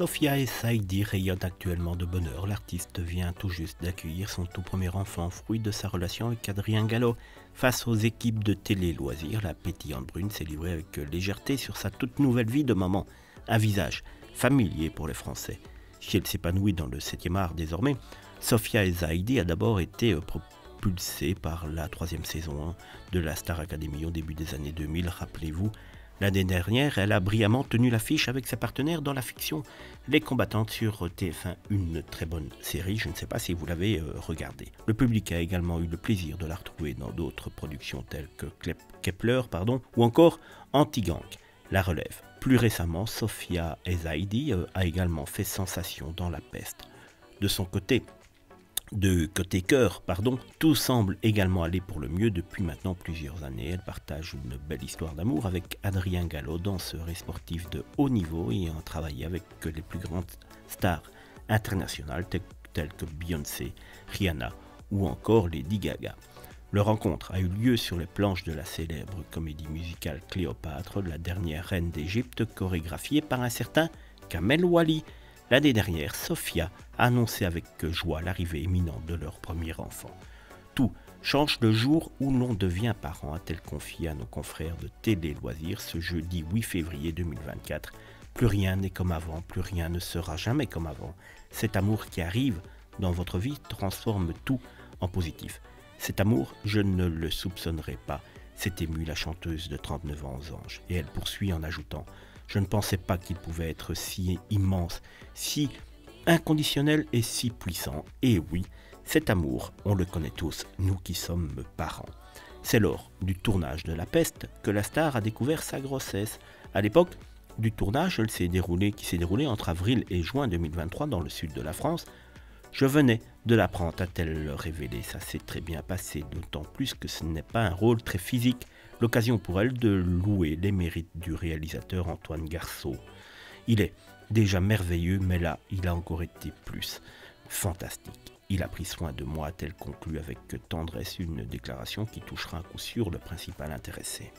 Sophia et Saïdi rayonnent actuellement de bonheur. L'artiste vient tout juste d'accueillir son tout premier enfant, fruit de sa relation avec Adrien Gallo. Face aux équipes de télé-loisirs, la pétillante brune s'est livrée avec légèreté sur sa toute nouvelle vie de maman. Un visage familier pour les Français. Si elle s'épanouit dans le 7e art désormais, Sophia et Zaidi a d'abord été euh, propulsée par la troisième saison de la Star Academy au début des années 2000, rappelez-vous, L'année dernière, elle a brillamment tenu l'affiche avec sa partenaire dans la fiction Les combattantes sur TF1, une très bonne série, je ne sais pas si vous l'avez euh, regardée. Le public a également eu le plaisir de la retrouver dans d'autres productions telles que Kepler pardon, ou encore Anti-Gang, La Relève. Plus récemment, Sophia Ezaidi euh, a également fait sensation dans La Peste. De son côté, de côté cœur, pardon, tout semble également aller pour le mieux depuis maintenant plusieurs années. Elle partage une belle histoire d'amour avec Adrien Gallo, danseur et sportif de haut niveau et a travaillé avec les plus grandes stars internationales telles que Beyoncé, Rihanna ou encore Lady Gaga. Leur rencontre a eu lieu sur les planches de la célèbre comédie musicale Cléopâtre, la dernière reine d'Égypte, chorégraphiée par un certain Kamel Wally. L'année dernière, Sophia a annoncé avec joie l'arrivée imminente de leur premier enfant. Tout change le jour où l'on devient parent, a-t-elle confié à nos confrères de Télé Loisirs ce jeudi 8 février 2024. Plus rien n'est comme avant, plus rien ne sera jamais comme avant. Cet amour qui arrive dans votre vie transforme tout en positif. Cet amour, je ne le soupçonnerai pas, s'est émue la chanteuse de 39 ans aux anges. Et elle poursuit en ajoutant je ne pensais pas qu'il pouvait être si immense, si inconditionnel et si puissant. Et oui, cet amour, on le connaît tous, nous qui sommes parents. C'est lors du tournage de La Peste que la star a découvert sa grossesse. À l'époque du tournage, s'est qui s'est déroulé entre avril et juin 2023 dans le sud de la France. Je venais de l'apprendre, a-t-elle révélé. Ça s'est très bien passé, d'autant plus que ce n'est pas un rôle très physique. L'occasion pour elle de louer les mérites du réalisateur Antoine Garceau. Il est déjà merveilleux, mais là, il a encore été plus fantastique. Il a pris soin de moi, a-t-elle conclu avec tendresse une déclaration qui touchera à coup sûr le principal intéressé.